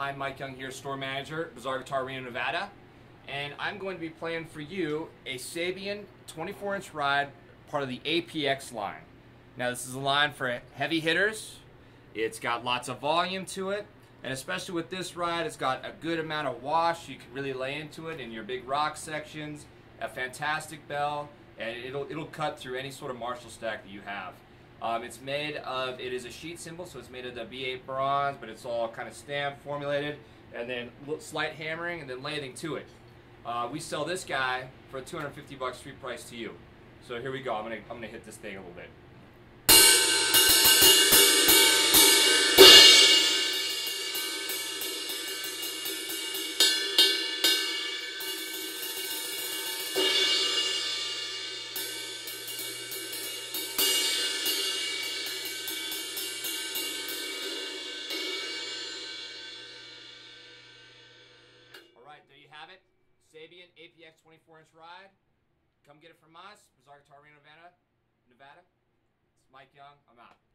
I'm Mike Young here, store manager, Bizarre Guitar Reno, Nevada, and I'm going to be playing for you a Sabian 24-inch ride, part of the APX line. Now this is a line for heavy hitters. It's got lots of volume to it, and especially with this ride, it's got a good amount of wash. You can really lay into it in your big rock sections. A fantastic bell, and it'll it'll cut through any sort of Marshall stack that you have. Um, it's made of, it is a sheet cymbal, so it's made of the B8 bronze, but it's all kind of stamped, formulated, and then slight hammering and then lathing to it. Uh, we sell this guy for 250 bucks street price to you. So here we go. I'm gonna I'm gonna hit this thing a little bit. Have it. Sabian APX 24-inch ride. Come get it from us. Bizarre Guitar Reno, Nevada. Nevada. It's Mike Young. I'm out.